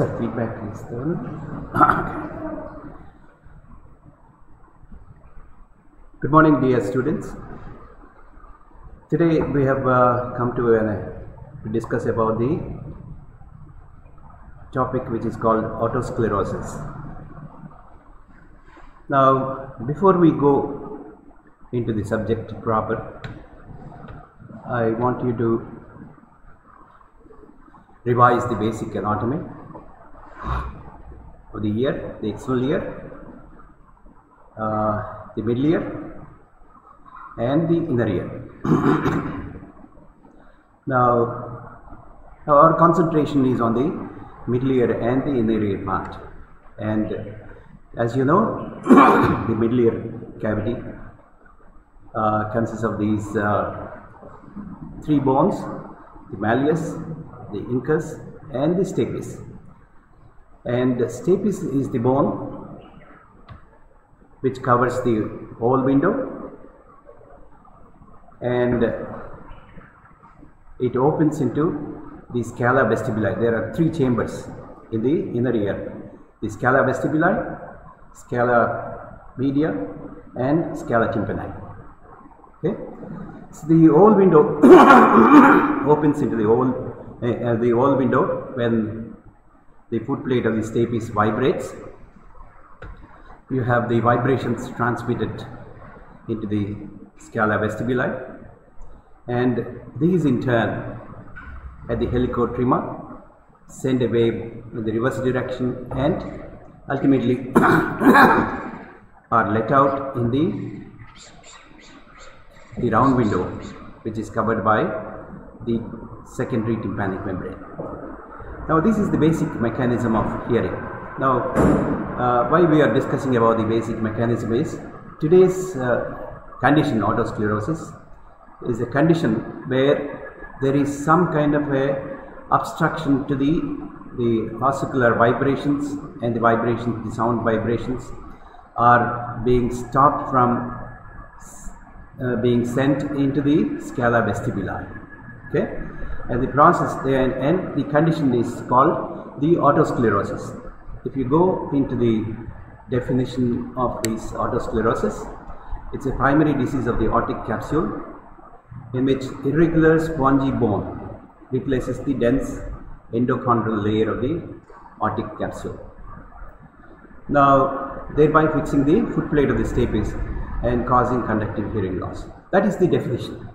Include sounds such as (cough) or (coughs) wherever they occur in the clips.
What's feedback is? (coughs) Good morning, dear students. Today we have uh, come to, uh, to discuss about the topic which is called otosclerosis. Now, before we go into the subject proper, I want you to revise the basic anatomy of the ear, the external ear, uh, the middle ear, and the inner ear. (coughs) now, our concentration is on the middle ear and the inner ear part. And as you know, (coughs) the middle ear cavity uh, consists of these uh, three bones the malleus, the incus, and the stapes. And stapes is the bone which covers the whole window and it opens into the scala vestibuli. There are three chambers in the inner ear the scala vestibuli, scala media, and scala tympani. Okay? So the whole window (coughs) opens into the whole uh, uh, the whole window when the foot plate of the stapes vibrates. You have the vibrations transmitted into the scala vestibuli and these in turn at the helicotrema send a wave in the reverse direction and ultimately (coughs) are let out in the the round window which is covered by the secondary tympanic membrane. Now this is the basic mechanism of hearing. Now uh, why we are discussing about the basic mechanism is today's uh, condition otosclerosis is a condition where there is some kind of a obstruction to the the ossicular vibrations and the vibrations the sound vibrations are being stopped from uh, being sent into the scala vestibuli okay the process and, and the condition is called the otosclerosis if you go into the definition of this otosclerosis it's a primary disease of the otic capsule in which irregular spongy bone replaces the dense endochondral layer of the otic capsule. Now, thereby fixing the foot plate of the stapes and causing conductive hearing loss. That is the definition.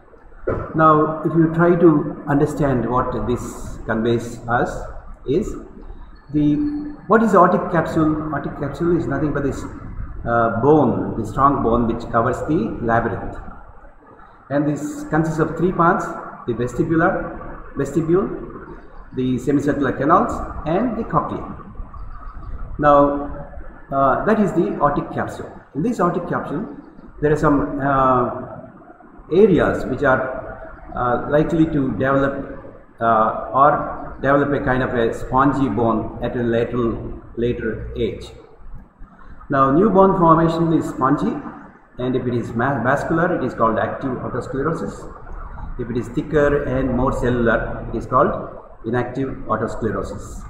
Now, if you try to understand what this conveys us is the what is the otic capsule? Otic capsule is nothing but this uh, bone, the strong bone which covers the labyrinth. And this consists of three parts, the vestibular, vestibule, the semicircular canals and the cochlea. Now, uh, that is the otic capsule. In this otic capsule, there are some uh, areas which are uh, likely to develop or develop a kind of a spongy bone at a later, later age. Now, new bone formation is spongy and if it is vascular, it is called active otosclerosis. If it is thicker and more cellular, it is called inactive otosclerosis.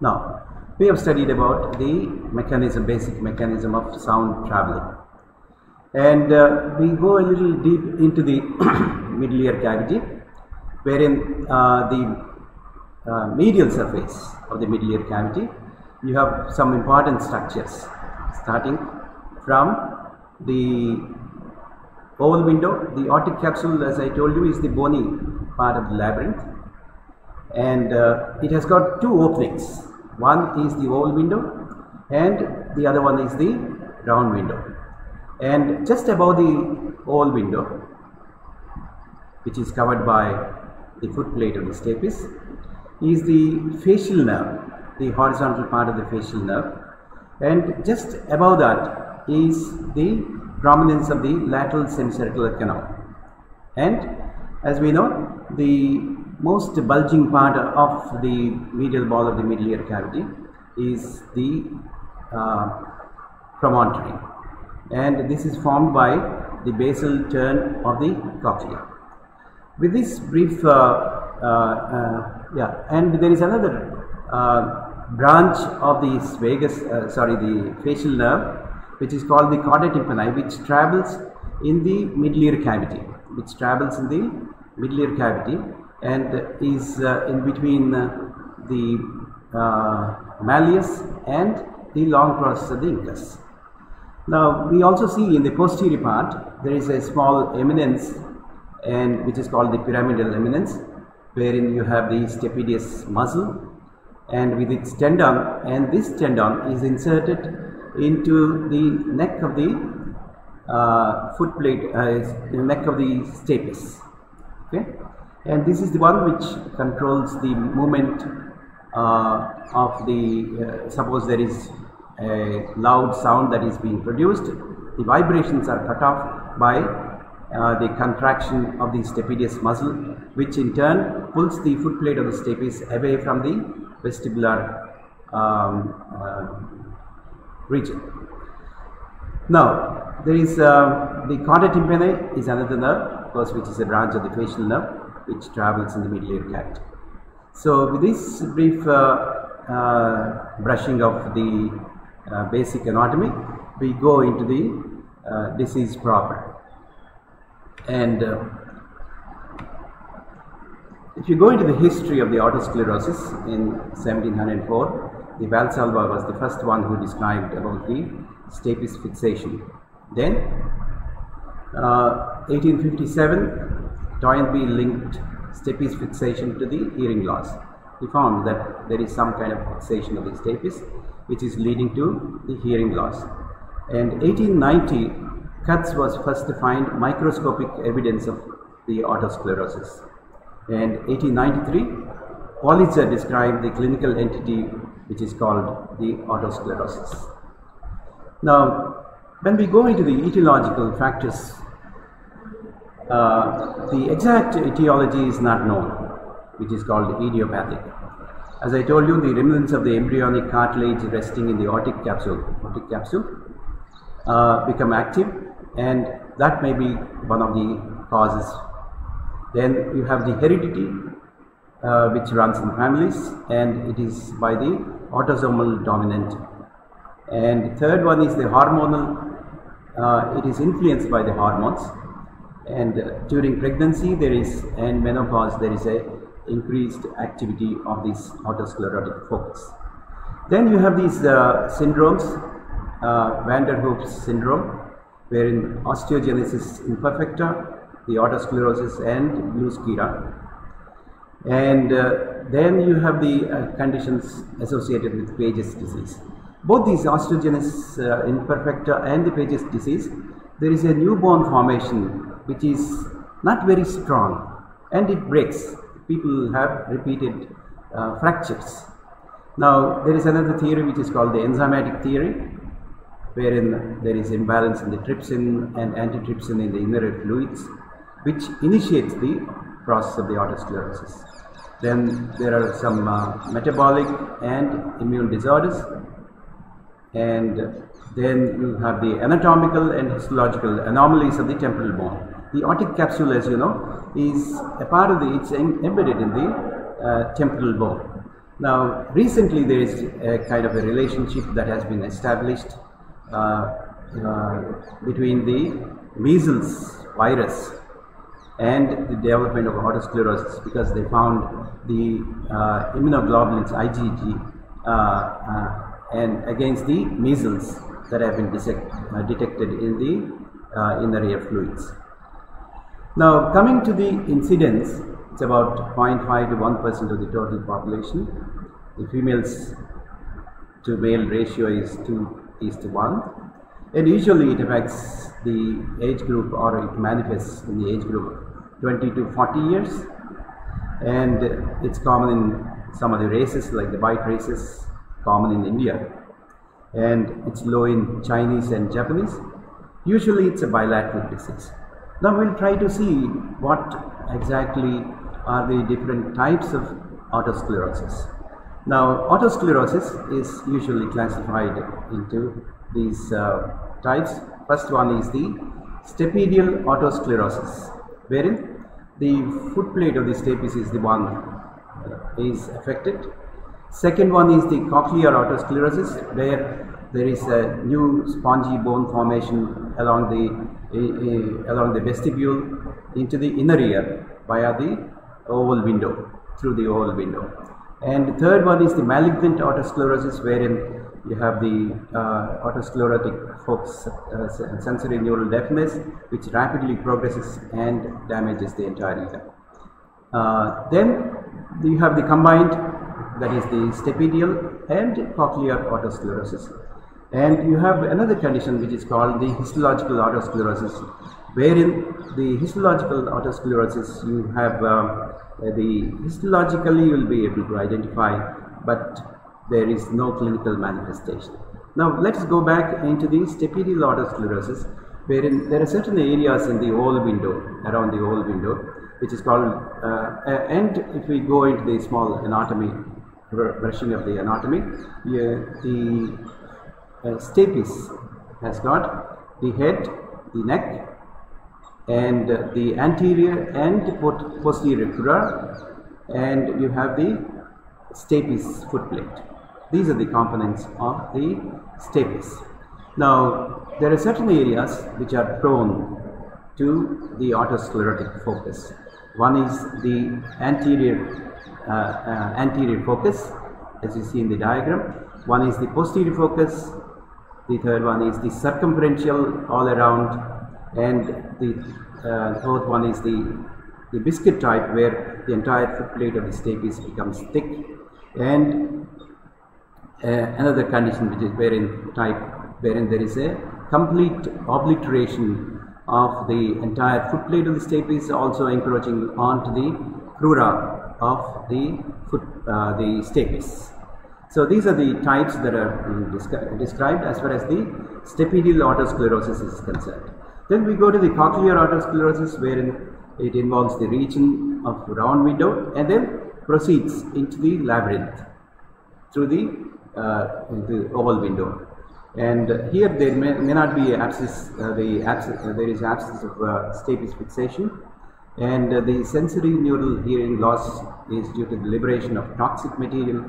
Now, we have studied about the mechanism, basic mechanism of sound traveling. And uh, we go a little deep into the (coughs) middle ear cavity, wherein uh, the uh, medial surface of the middle ear cavity, you have some important structures starting from the oval window, the otic capsule as I told you is the bony part of the labyrinth and uh, it has got two openings. One is the oval window and the other one is the round window. And just above the oval window which is covered by the foot plate of the stapes is the facial nerve, the horizontal part of the facial nerve and just above that is the prominence of the lateral semicircular canal. And as we know, the most bulging part of the medial wall of the middle ear cavity is the uh, promontory. And this is formed by the basal turn of the cochlea. With this brief, uh, uh, uh, yeah, and there is another uh, branch of the vagus, uh, sorry, the facial nerve, which is called the chorda tympani, which travels in the middle ear cavity, which travels in the middle ear cavity and is uh, in between uh, the uh, malleus and the long process of the incus. Now we also see in the posterior part there is a small eminence and which is called the pyramidal eminence wherein you have the stapedius muscle and with its tendon and this tendon is inserted into the neck of the uh, foot plate, uh, neck of the stapes. Okay, and this is the one which controls the movement uh, of the. Uh, suppose there is a loud sound that is being produced, the vibrations are cut off by uh, the contraction of the stapedius muscle, which in turn pulls the foot plate of the stapes away from the vestibular um, uh, region. Now, there is uh, the chorda tympani is another nerve, of course, which is a branch of the facial nerve, which travels in the ear cavity. So, with this brief uh, uh, brushing of the uh, basic anatomy, we go into the uh, disease proper. And uh, if you go into the history of the otosclerosis in 1704, the Valsalva was the first one who described about the stapes fixation. Then, uh, 1857, Toynbee linked stapes fixation to the hearing loss. He found that there is some kind of fixation of the stapes which is leading to the hearing loss. And 1890, Kutz was first to find microscopic evidence of the otosclerosis. And 1893, Politzer described the clinical entity which is called the otosclerosis. Now, when we go into the etiological factors, uh, the exact etiology is not known, which is called idiopathic. As I told you, the remnants of the embryonic cartilage resting in the otic capsule, otic capsule uh, become active, and that may be one of the causes. Then you have the heredity, uh, which runs in families, and it is by the autosomal dominant. And third one is the hormonal. Uh, it is influenced by the hormones, and uh, during pregnancy there is and menopause there is a increased activity of this otosclerotic focus. Then you have these uh, syndromes, uh, Van der Hoeve's syndrome, wherein osteogenesis imperfecta, the otosclerosis and Blue sclera. And uh, then you have the uh, conditions associated with Paget's disease. Both these osteogenesis uh, imperfecta and the Paget's disease, there is a newborn formation which is not very strong and it breaks. People have repeated uh, fractures. Now, there is another theory which is called the enzymatic theory, wherein there is imbalance in the trypsin and antitrypsin in the inner fluids, which initiates the process of the otosclerosis. Then there are some uh, metabolic and immune disorders, and then you have the anatomical and histological anomalies of the temporal bone. The otic capsule, as you know, is a part of the, it's em- embedded in the uh, temporal bone. Now, recently there is a kind of a relationship that has been established uh, uh, between the measles virus and the development of otosclerosis because they found the uh, immunoglobulins IgG uh, uh, and against the measles that have been uh, detected in the uh, inner ear fluids. Now, coming to the incidence, it's about 0.5 to 1 percent of the total population. The females to male ratio is 2 is to 1, and usually it affects the age group or it manifests in the age group 20 to 40 years, and it's common in some of the races like the white races, common in India, and it's low in Chinese and Japanese. Usually, it's a bilateral disease. Now, we'll try to see what exactly are the different types of otosclerosis. Now, otosclerosis is usually classified into these uh, types. First one is the stapedial otosclerosis, wherein the foot plate of the stapes is the one uh, is affected. Second one is the cochlear otosclerosis, where there is a new spongy bone formation along the along the vestibule into the inner ear via the oval window through the oval window. And third one is the malignant otosclerosis, wherein you have the uh, otosclerotic focus, uh, sensory neural deafness, which rapidly progresses and damages the entire ear. Uh, then you have the combined, that is the stapedial and cochlear otosclerosis. And you have another condition which is called the histological otosclerosis, wherein the histological otosclerosis you have um, the histologically you will be able to identify, but there is no clinical manifestation. Now let us go back into the stapedial otosclerosis wherein there are certain areas in the oval window, around the oval window, which is called, uh, uh, and if we go into the small anatomy, brushing of the anatomy, the uh, stapes has got the head, the neck, and the anterior and posterior crura, and you have the stapes footplate. These are the components of the stapes. Now, there are certain areas which are prone to the otosclerotic focus. One is the anterior uh, uh, anterior focus, as you see in the diagram. One is the posterior focus. The third one is the circumferential all around, and the uh, fourth one is the the biscuit type, where the entire footplate of the stapes becomes thick, and uh, another condition which is wherein type wherein there is a complete obliteration of the entire footplate of the stapes also encroaching onto the crura of the foot uh, the stapes. So these are the types that are described as far as the stapedial otosclerosis is concerned. Then we go to the cochlear otosclerosis wherein it involves the region of round window and then proceeds into the labyrinth through the uh, the oval window. And here there may, may not be abscess, uh, the abscess, uh, there is absence of stapes fixation and the sensory neural hearing loss is due to the liberation of toxic material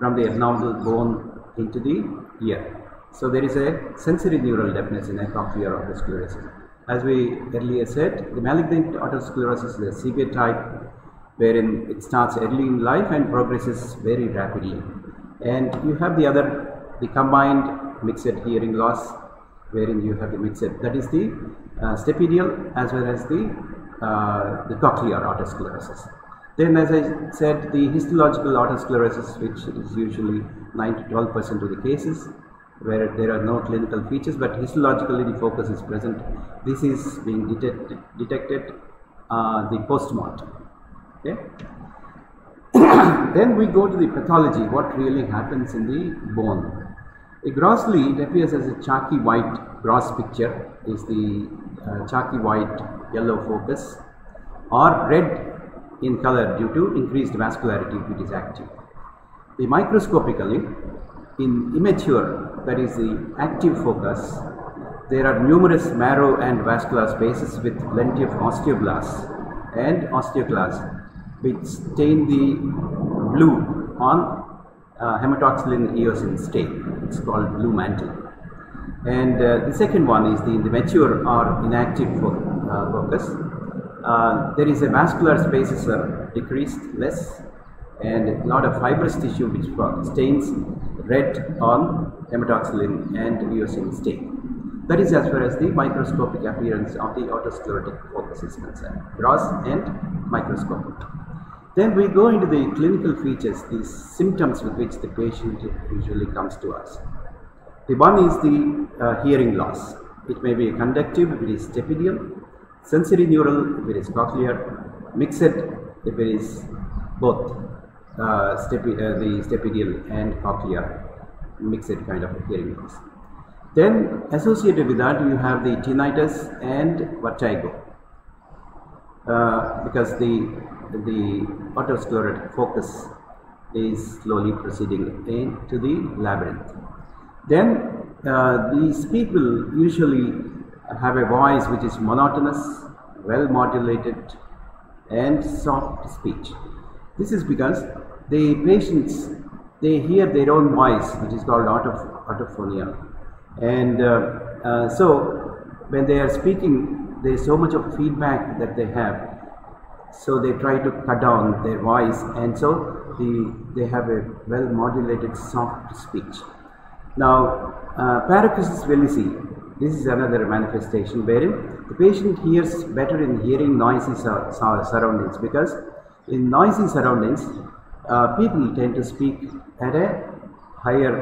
from the abnormal bone into the ear. So there is a sensory neural deafness in a cochlear otosclerosis. As we earlier said, the malignant otosclerosis is a severe type wherein it starts early in life and progresses very rapidly and you have the other the combined mixed hearing loss wherein you have the mixed that is the uh, stapedial as well as the uh, the cochlear otosclerosis then as I said the histological otosclerosis which is usually 9 to 12 percent of the cases where there are no clinical features but histologically the focus is present. This is being detected, detected uh, the post-mortem okay? (coughs) Then we go to the pathology, what really happens in the bone. A grossly, it appears as a chalky white gross picture is the uh, chalky white yellow focus or red in color due to increased vascularity if it is active. The microscopically, in immature, that is the active focus, there are numerous marrow and vascular spaces with plenty of osteoblasts and osteoclasts which stain the blue on uh, hematoxylin eosin stain. It's called blue mantle. And uh, the second one is the, the mature or inactive fo uh, focus. Uh, there is a vascular spaces are decreased less and a lot of fibrous tissue which stains red on hematoxylin and eosin stain. That is as far as the microscopic appearance of the otosclerotic focus is concerned, gross and microscopic. Then we go into the clinical features, the symptoms with which the patient usually comes to us. The one is the uh, hearing loss. It may be conductive it is stapedial, sensory neural if it is cochlear, mixed if it is both uh, uh, the stapedial and cochlear mixed kind of hearing loss. Then associated with that you have the tinnitus and vertigo uh, because the the otosclerotic focus is slowly proceeding into the labyrinth. Then uh, these people usually have a voice which is monotonous, well modulated, and soft speech. This is because the patients they hear their own voice, which is called autoph- autophonia, and uh, uh, so when they are speaking, there is so much of feedback that they have. So they try to cut down their voice, and so the, they have a well modulated soft speech. Now, uh, paracusis willisii, this is another manifestation wherein the patient hears better in hearing noisy sur- sur- surroundings because in noisy surroundings, uh, people tend to speak at a higher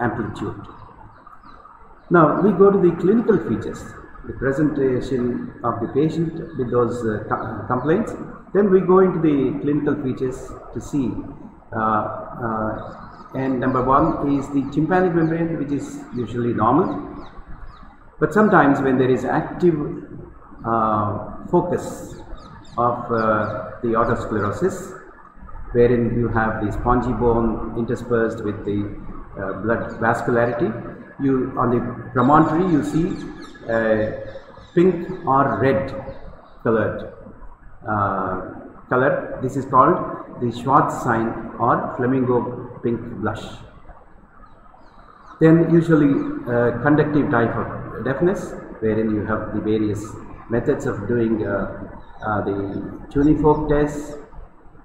amplitude. Now we go to the clinical features, the presentation of the patient with those uh, co- complaints. Then we go into the clinical features to see. Uh, uh, and number one is the tympanic membrane, which is usually normal. But sometimes when there is active uh, focus of uh, the otosclerosis, wherein you have the spongy bone interspersed with the uh, blood vascularity. You on the promontory you see uh, pink or red colored uh, color. This is called the Schwartze sign or flamingo pink blush. Then usually uh, conductive type of deafness, wherein you have the various methods of doing uh, uh, the tuning fork test,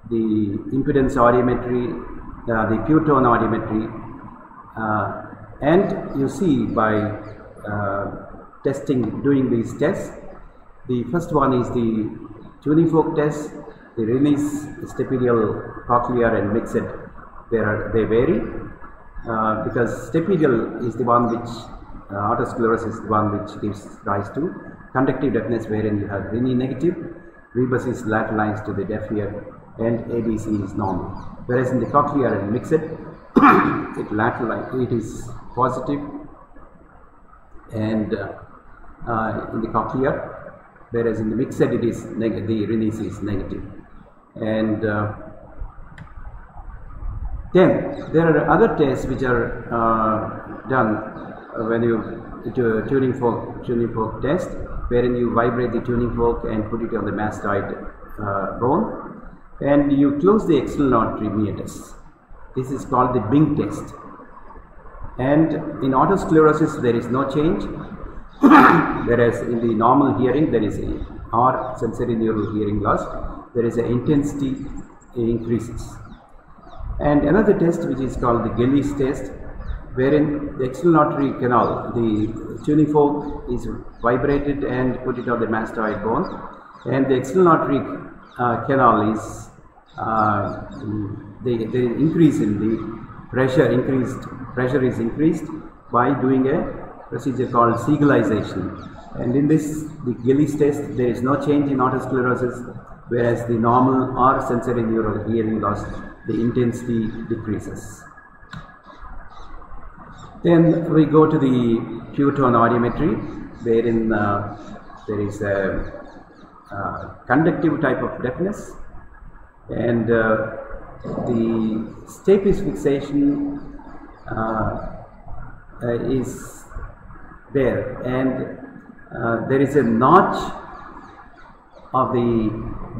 the impedance audiometry, uh, the pure tone audiometry, uh, and you see by uh, testing, doing these tests, the first one is the tuning fork test, the Rinne's, stapedial, cochlear, and mixed. They are they vary uh, because stapedial is the one which uh, otosclerosis is the one which gives rise to conductive deafness, wherein you have Rinne negative, rebus is lateralized to the deaf ear, and ABC is normal. Whereas in the cochlear and mixed, it (coughs) lateralized, it is positive, and uh, uh, in the cochlear, whereas in the mixed it is neg- the Rinne's is negative, and uh, then there are other tests which are uh, done uh, when you do a tuning fork tuning fork test, wherein you vibrate the tuning fork and put it on the mastoid uh, bone, and you close the external auditory meatus. This is called the Bing test. And in otosclerosis, there is no change, (coughs) whereas in the normal hearing, there is a or sensory neural hearing loss, there is an intensity increases. And another test which is called the Gelle's test, wherein the external auditory canal, the tuning fork is vibrated and put it on the mastoid bone, and the external auditory uh, canal is uh, the, the increase in the pressure increased pressure is increased by doing a procedure called Siegelization. And in this, the Gelle's test, there is no change in otosclerosis, whereas the normal or sensory neural hearing loss, the intensity decreases. Then we go to the pure tone audiometry, wherein uh, there is a uh, conductive type of deafness, and uh, the stapes fixation uh, uh, is there, and uh, there is a notch of the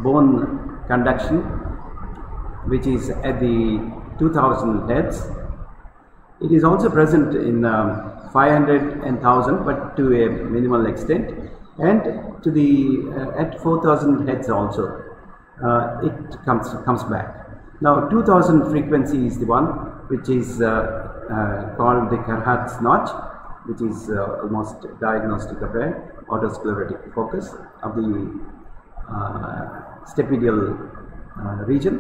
bone conduction which is at the 2000 hertz. It is also present in um, 500 and 1000 but to a minimal extent and to the uh, at 4000 hertz also uh, it comes comes back. Now 2000 frequency is the one which is uh, uh, called the Carhart's notch which is uh, almost diagnostic of a otosclerotic focus of the uh, stapedial uh, region.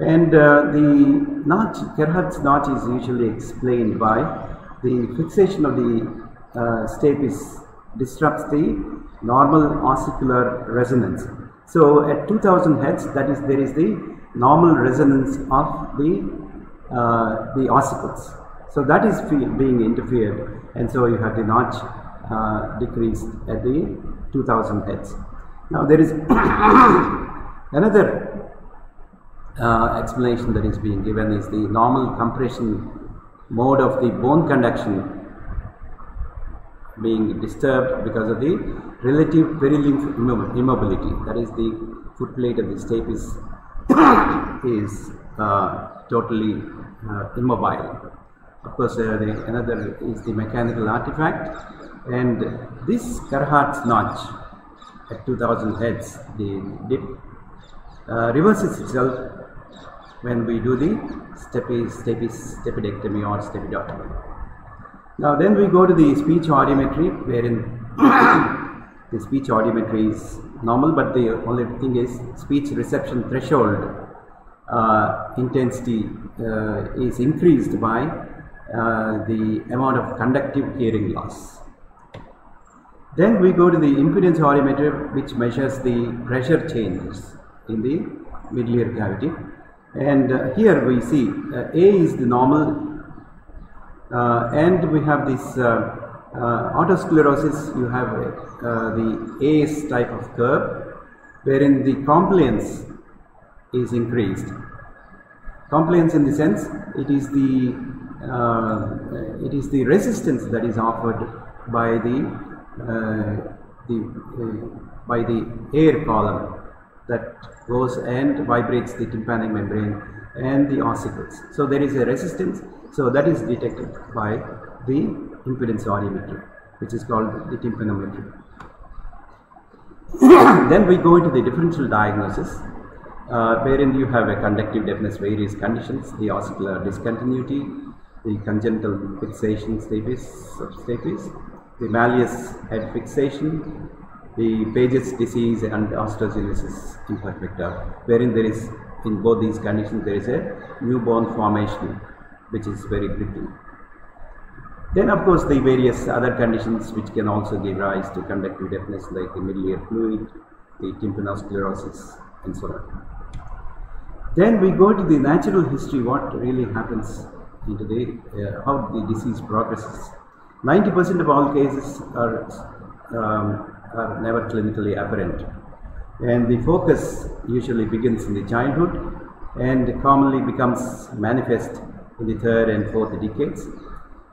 And uh, the notch, Carhart's notch is usually explained by the fixation of the uh, stapes disrupts the normal ossicular resonance. So at 2000 hertz, that is, there is the normal resonance of the uh, the ossicles. So that is being interfered, and so you have the notch uh, decreased at the 2000 hertz. Now there is (coughs) another uh, explanation that is being given is the normal compression mode of the bone conduction being disturbed because of the relative perilymph immob- immobility. That is, the foot plate of the stapes (coughs) is uh, totally uh, immobile. Of course, uh, the, another is the mechanical artifact, and this Carhart's notch at 2000 heads, the dip, uh, reverses itself when we do the stepi, stepi, stapedectomy or stapedotomy. Now then we go to the speech audiometry wherein (coughs) the speech audiometry is normal but the only thing is speech reception threshold uh, intensity uh, is increased by uh, the amount of conductive hearing loss. Then we go to the impedance audiometer which measures the pressure changes in the middle ear cavity and uh, here we see uh, A is the normal uh, and we have this uh, uh, otosclerosis. You have uh, the As type of curve wherein the compliance is increased. Compliance in the sense it is the it is the resistance that is offered by the the by the air column that goes and vibrates the tympanic membrane and the ossicles. So there is a resistance. So that is detected by the impedance audiometry, which is called the tympanometry. (coughs) then we go into the differential diagnosis, uh, wherein you have a conductive deafness, various conditions, the ossicular discontinuity, the congenital fixation stapes of stapes, the malleus head fixation, the Paget's disease and osteogenesis imperfecta, wherein there is in both these conditions there is a new bone formation which is very brittle. Then of course the various other conditions which can also give rise to conductive deafness like the middle ear fluid, the tympanosclerosis and so on. Then we go to the natural history, what really happens into the, uh, how the disease progresses. 90% of all cases are, um, are never clinically apparent. And the focus usually begins in the childhood and commonly becomes manifest in the third and fourth decades.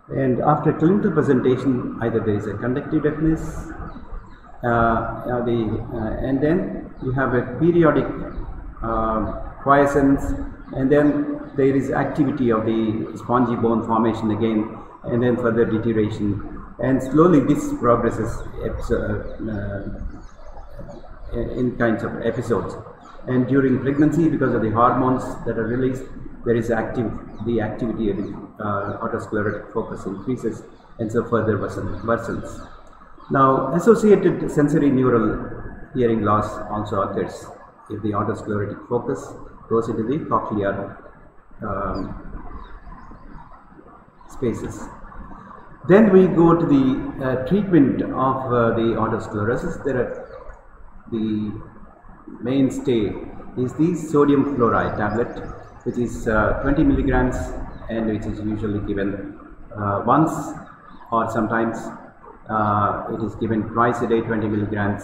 And after clinical presentation, either there is a conductive deafness, uh, uh, the, uh, and then you have a periodic um, quiescence, and then there is activity of the spongy bone formation again, and then further deterioration, and slowly this progresses uh, in kinds of episodes. And during pregnancy, because of the hormones that are released, there is active the activity of the uh, otosclerotic focus increases, and so further worsen, worsens. Now, associated sensory neural hearing loss also occurs if the otosclerotic focus goes into the cochlear um, spaces. Then we go to the uh, treatment of uh, the otosclerosis. There are the mainstay is the sodium fluoride tablet, which is uh, 20 milligrams and which is usually given uh, once or sometimes uh, it is given twice a day 20 milligrams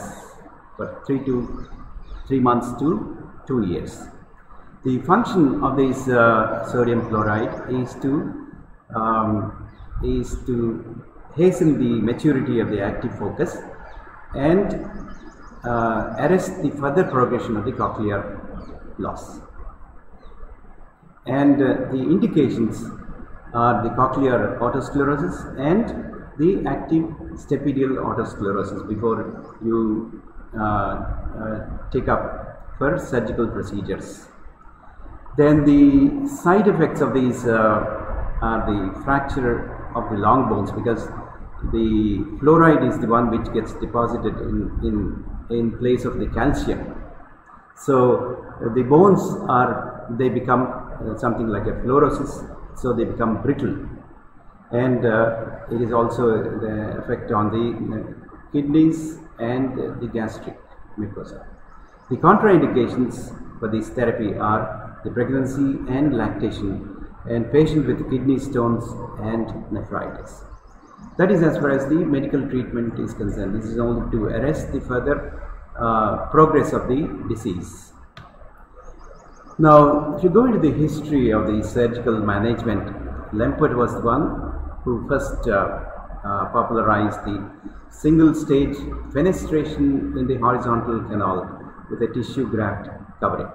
for 3 to 3 months to 2 years. The function of this uh, sodium fluoride is to um, is to hasten the maturity of the active focus and uh, arrest the further progression of the cochlear loss. And uh, the indications are the cochlear otosclerosis and the active stapedial otosclerosis before you uh, uh, take up for surgical procedures. Then the side effects of these uh, are the fracture of the long bones because the fluoride is the one which gets deposited in, in, in place of the calcium. So uh, the bones are, they become uh, something like a fluorosis, so they become brittle. And uh, it is also the effect on the kidneys and the gastric mucosa. The contraindications for this therapy are the pregnancy and lactation and patient with kidney stones and nephritis. That is as far as the medical treatment is concerned. This is only to arrest the further uh, progress of the disease. Now, if you go into the history of the surgical management, Lempert was the one who first uh, uh, popularized the single stage fenestration in the horizontal canal with a tissue graft covering.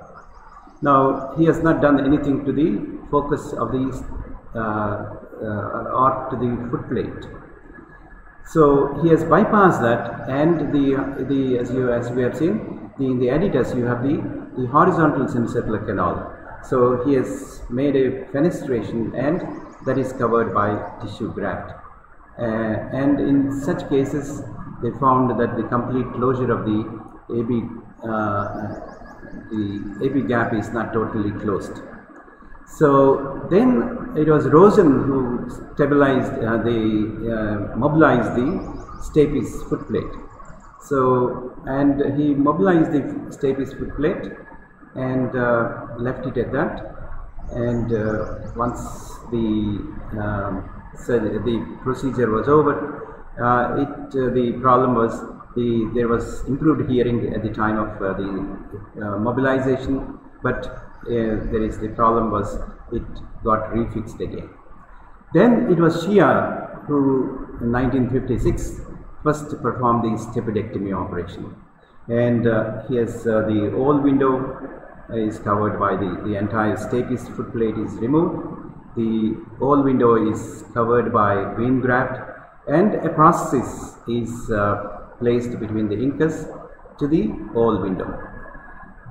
Now, he has not done anything to the focus of the uh, uh, or to the foot plate. So he has bypassed that, and the the as you as we have seen, the, in the editors you have the the horizontal semicircular canal. So he has made a fenestration, and that is covered by tissue graft. Uh, and in such cases, they found that the complete closure of the AB uh, the AB gap is not totally closed. So then it was Rosen who stabilized uh, the uh, mobilized the stapes foot plate. So and he mobilized the stapes foot plate and uh, left it at that. And uh, once the um, so the procedure was over, uh, it uh, the problem was the there was improved hearing at the time of the mobilization, but there is the problem was it got refixed again. Then it was Shea who in 1956 first performed the stapedectomy operation and uh, has uh, the whole window is covered by the, the entire stapes foot plate is removed. The whole window is covered by vein graft and a prosthesis is uh, placed between the incus to the whole window.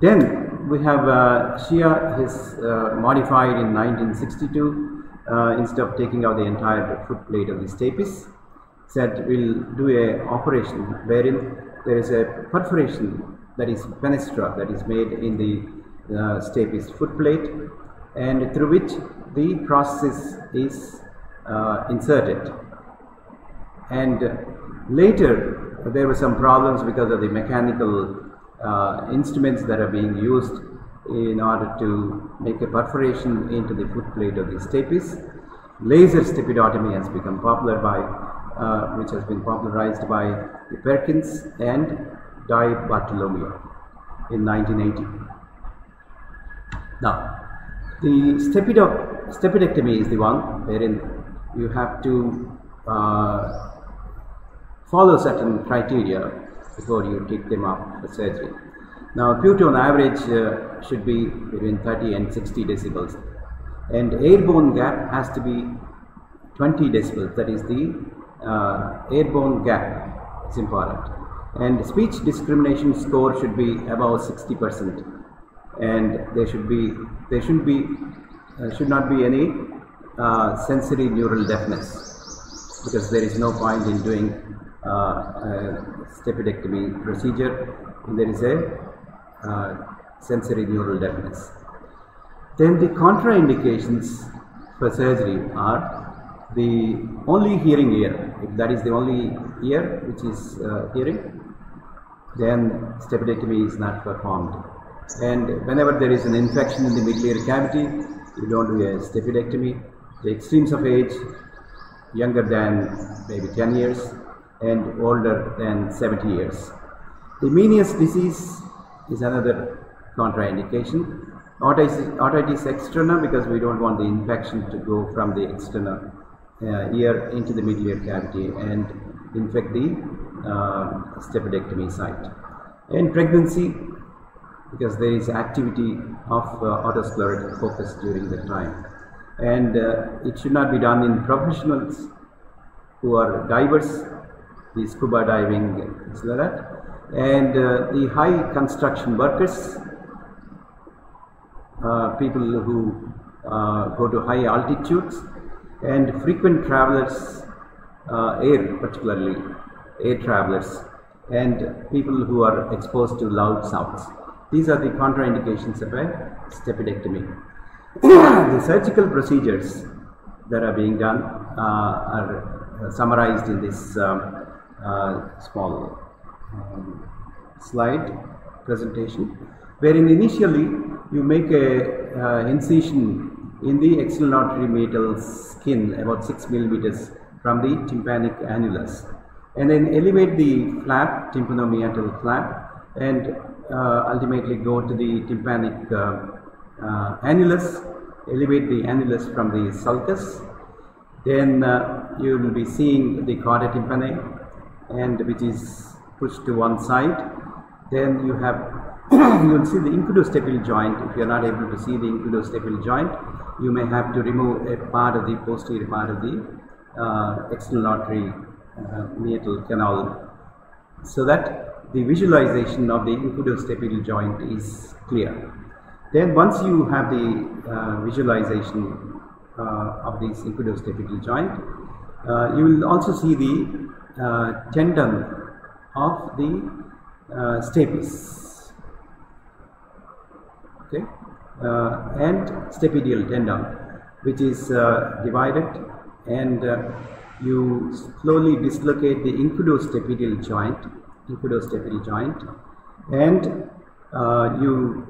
Then we have uh, Shea is uh, modified in 1962 uh, instead of taking out the entire foot plate of the stapes said we'll do a operation wherein there is a perforation that is fenestra that is made in the uh, stapes foot plate and through which the process is uh, inserted. And later there were some problems because of the mechanical uh, instruments that are being used in order to make a perforation into the foot plate of the stapes. Laser stapedotomy has become popular by, uh, which has been popularized by Perkins and Di Bartolomeo in 1980. Now, the stapedectomy is the one wherein you have to uh, follow certain criteria before you take them up for surgery. Now, Q2 on average uh, should be between 30 and 60 decibels, and air-bone gap has to be 20 decibels. That is the uh, air-bone gap. Is important, and speech discrimination score should be above 60 percent, and there should be there should be uh, should not be any uh, sensory neural deafness. Because there is no point in doing stapedectomy procedure there is a uh, sensory neural deafness. Then the contraindications for surgery are the only hearing ear, if that is the only ear which is uh, hearing, then stapedectomy is not performed. And whenever there is an infection in the middle ear cavity, you don't do a stapedectomy. The extremes of age, younger than maybe 10 years, and older than 70 years. The Meniere's disease is another contraindication. Otitis externa because we don't want the infection to go from the external uh, ear into the middle ear cavity and infect the uh, stapedectomy site. And pregnancy because there is activity of uh, otosclerotic focus during the time. And uh, it should not be done in professionals who are divers the scuba diving, that. And uh, the high construction workers, uh, people who uh, go to high altitudes, and frequent travelers, air particularly, air travelers, and people who are exposed to loud sounds. These are the contraindications of a stapedectomy. (coughs) the surgical procedures that are being done uh, are summarized in this um, uh, small um, slide presentation wherein initially you make a uh, incision in the external auditory meatal skin about 6 millimeters from the tympanic annulus and then elevate the flap tympanomeatal flap and uh, ultimately go to the tympanic uh, annulus elevate the annulus from the sulcus. Then you will be seeing the chorda tympani and which is pushed to one side. Then you have (coughs) you will see the incudostapedial joint. If you are not able to see the incudostapedial joint, you may have to remove a part of the posterior part of the uh, external artery uh, meatal canal so that the visualization of the incudostapedial joint is clear. Then once you have the uh, visualization uh, of this incudostapedial joint, uh, you will also see the uh, tendon of the uh, stapes okay? Uh, and stapedial tendon which is uh, divided and uh, you slowly dislocate the incudostapedial joint incudostapedial joint and uh, you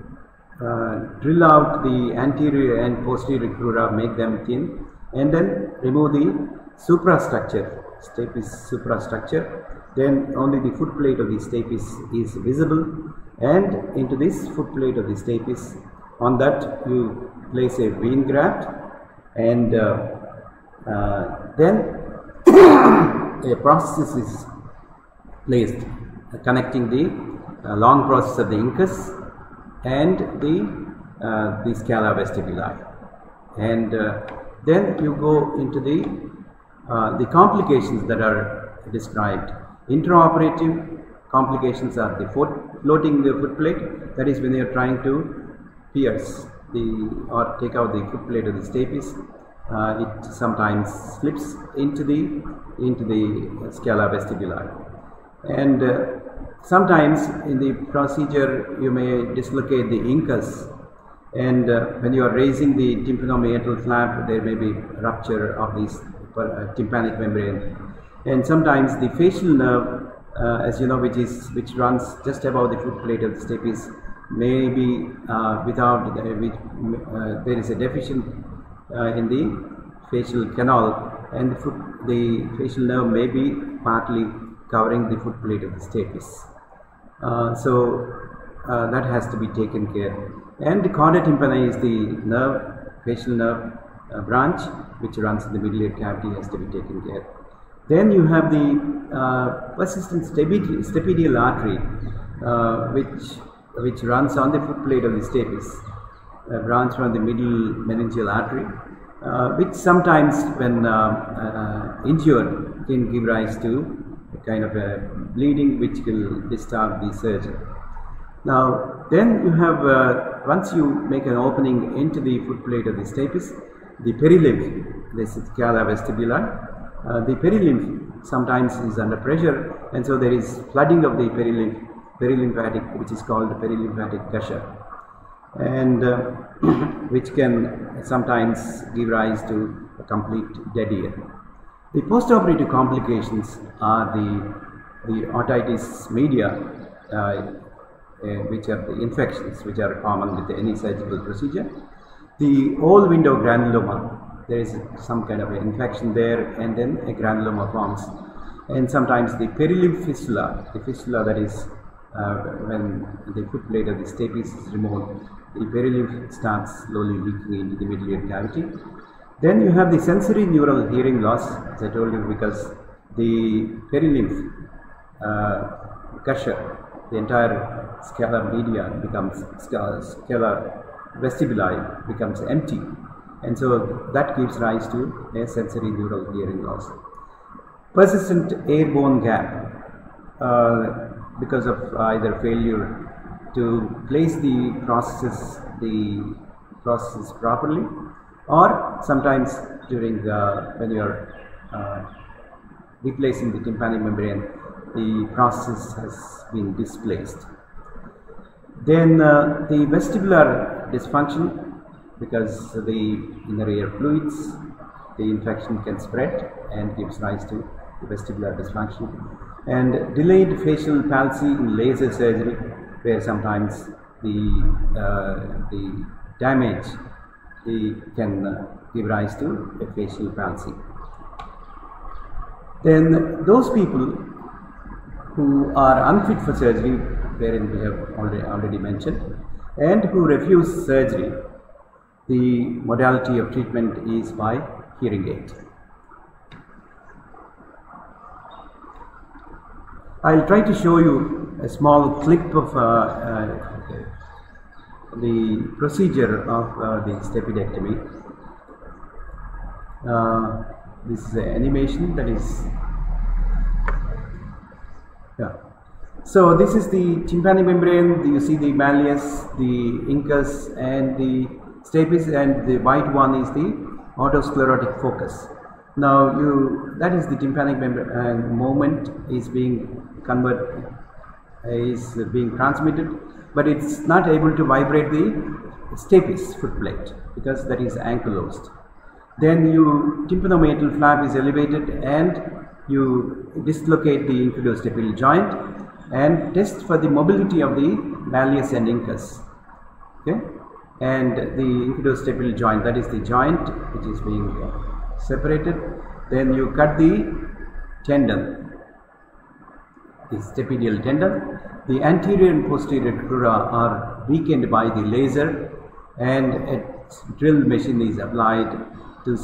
uh, drill out the anterior and posterior crura make them thin and then remove the suprastructure stapes suprastructure. Then only the foot plate of the stapes is visible. And into this foot plate of the stapes on that you place a vein graft. And uh, uh, then (coughs) a process is placed uh, connecting the uh, long process of the incus and the uh, the scala vestibuli. And uh, then you go into the uh, the complications that are described. Intraoperative complications are the floating the foot plate. That is when you are trying to pierce the or take out the foot plate of the stapes. Uh, it sometimes slips into the into the scala vestibuli and uh, sometimes in the procedure you may dislocate the incus. And uh, when you are raising the tympanomeatal flap there may be rupture of this uh, tympanic membrane. And sometimes the facial nerve uh, as you know which is which runs just above the foot plate of the stapes may be uh, without the, which, uh, there is a deficient uh, in the facial canal and the foot the facial nerve may be partly covering the foot plate of the stapes. Uh, so uh, that has to be taken care. And the chorda tympani is the nerve facial nerve uh, branch which runs in the middle ear cavity has to be taken care then you have the uh, persistent stapedial, artery uh, which which runs on the foot plate of the stapes uh, branch from the middle meningeal artery uh, which sometimes when uh, uh, injured can give rise to a kind of a bleeding which will disturb the surgeon. Now then you have uh, once you make an opening into the foot plate of the stapes the perilymph this is vestibuli uh, the perilymph sometimes is under pressure and so there is flooding of the perilymph perilymphatic which is called perilymphatic gusher and uh, (clears throat) which can sometimes give rise to a complete dead ear. The postoperative complications are the, the otitis media, uh, uh, which are the infections which are common with any surgical procedure. The oval window granuloma, there is some kind of an infection there and then a granuloma forms. And sometimes the perilymph fistula, the fistula that is uh, when the foot plate of the stapes is removed, the perilymph starts slowly leaking into the middle ear cavity. Then you have the sensory neural hearing loss, as I told you, because the perilymph uh, gusher, the entire scala media becomes scala vestibuli becomes empty, and so that gives rise to a sensory neural hearing loss. Persistent air-bone gap. Uh, because of either failure to place the processes the processes properly or sometimes during the, when you are uh, replacing the tympanic membrane the process has been displaced then uh, the vestibular dysfunction because the inner ear fluids the infection can spread and gives rise to the vestibular dysfunction. And delayed facial palsy in laser surgery where sometimes the uh, the damage the, can uh, give rise to a facial palsy. Then those people who are unfit for surgery wherein we have already, already mentioned, and who refuse surgery. The modality of treatment is by hearing aid. I'll try to show you a small clip of uh, uh, the procedure of uh, the stapedectomy. Uh, this is an animation that is yeah. So this is the tympanic membrane. You see the malleus, the incus, and the stapes, and the white one is the otosclerotic focus. Now you that is the tympanic membrane uh, movement is being converted is being transmitted, but it's not able to vibrate the stapes foot plate because that is ankylosed. Then you tympanomeatal flap is elevated and you dislocate the inferior joint and test for the mobility of the malleus and incus. Okay, and the inferior joint that is the joint which is being uh, separated. Then you cut the tendon the stapedial tendon. The anterior and posterior crura are weakened by the laser and a drill machine is applied to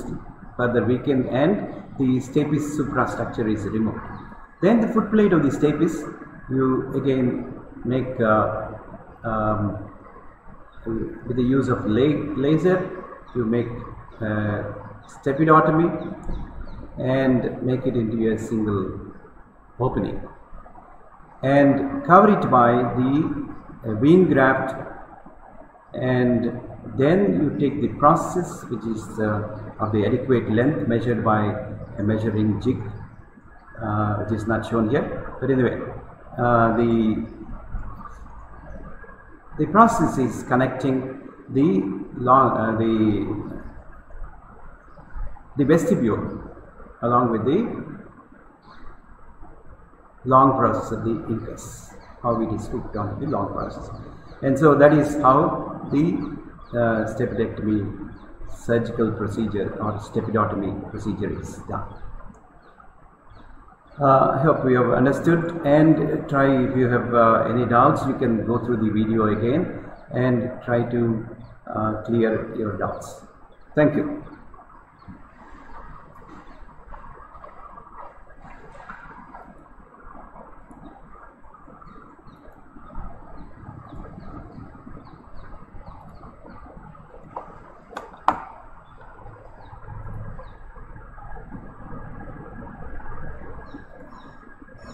further weaken and the stapes suprastructure is removed. Then the foot plate of the stapes you again make uh, um, with the use of la laser you make uh, stapedotomy and make it into a single opening. And cover it by the uh, vein graft and then you take the process which is uh, of the adequate length measured by a measuring jig uh, which is not shown here. But anyway uh, the the process is connecting the long uh, the the vestibule along with the long process of the incus how it is hooked on the long process and so that is how the uh, stapedectomy surgical procedure or stapedotomy procedure is done. Uh, I hope you have understood and try if you have uh, any doubts you can go through the video again and try to uh, clear your doubts. Thank you.